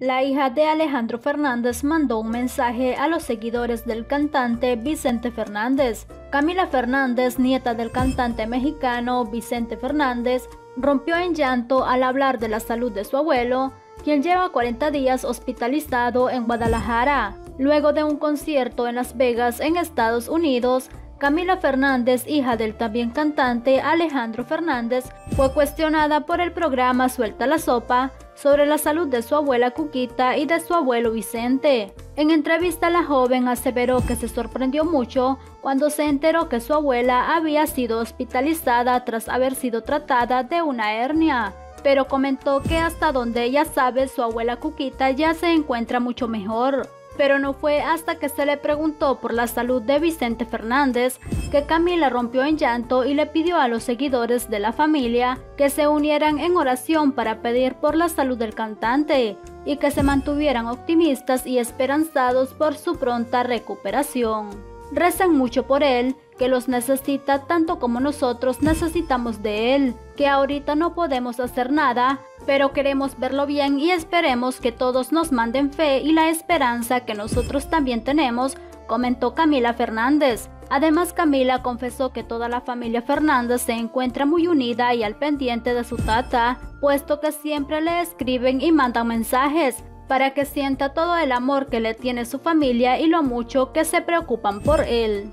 La hija de Alejandro Fernández mandó un mensaje a los seguidores del cantante Vicente Fernández. Camila Fernández, nieta del cantante mexicano Vicente Fernández, rompió en llanto al hablar de la salud de su abuelo, quien lleva 40 días hospitalizado en Guadalajara. Luego de un concierto en Las Vegas, en Estados Unidos, Camila Fernández, hija del también cantante Alejandro Fernández, fue cuestionada por el programa Suelta la Sopa sobre la salud de su abuela Cuquita y de su abuelo Vicente. En entrevista la joven aseveró que se sorprendió mucho cuando se enteró que su abuela había sido hospitalizada tras haber sido tratada de una hernia pero comentó que hasta donde ella sabe su abuela Cuquita ya se encuentra mucho mejor pero no fue hasta que se le preguntó por la salud de Vicente Fernández que Camila rompió en llanto y le pidió a los seguidores de la familia que se unieran en oración para pedir por la salud del cantante y que se mantuvieran optimistas y esperanzados por su pronta recuperación. Recen mucho por él, que los necesita tanto como nosotros necesitamos de él, que ahorita no podemos hacer nada, pero queremos verlo bien y esperemos que todos nos manden fe y la esperanza que nosotros también tenemos, comentó Camila Fernández. Además, Camila confesó que toda la familia Fernández se encuentra muy unida y al pendiente de su tata, puesto que siempre le escriben y mandan mensajes para que sienta todo el amor que le tiene su familia y lo mucho que se preocupan por él.